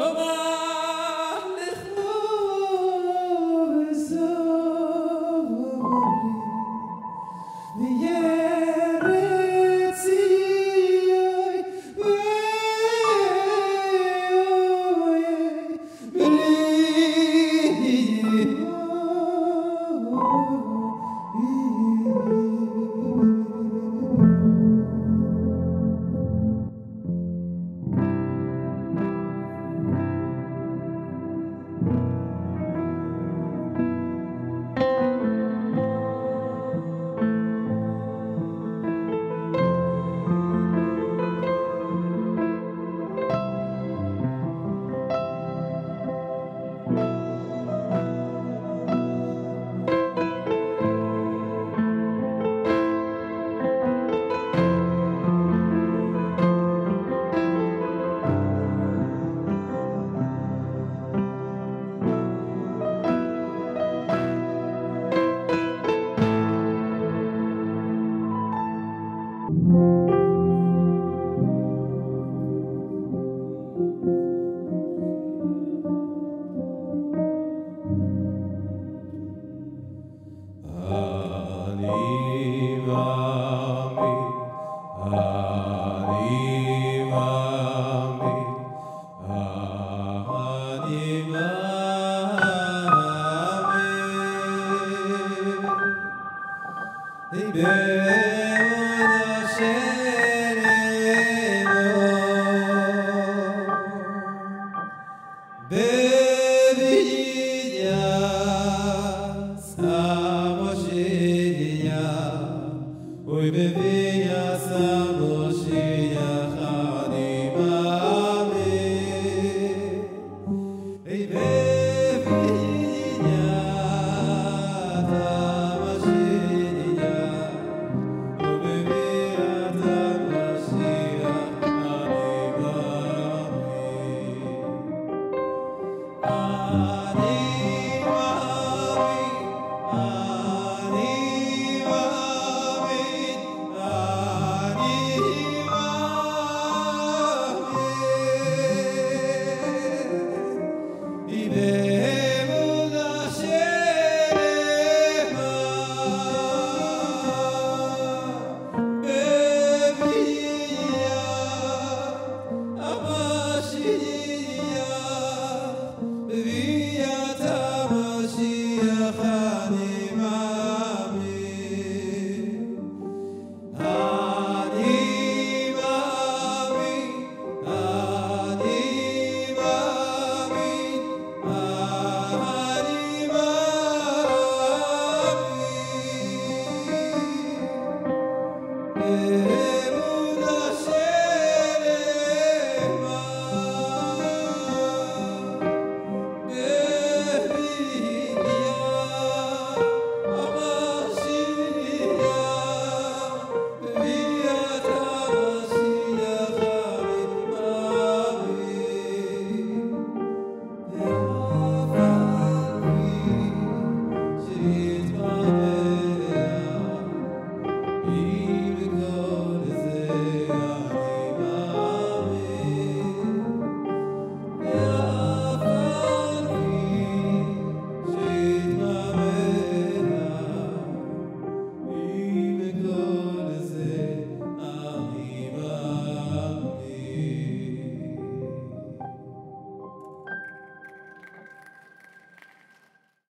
Bye-bye.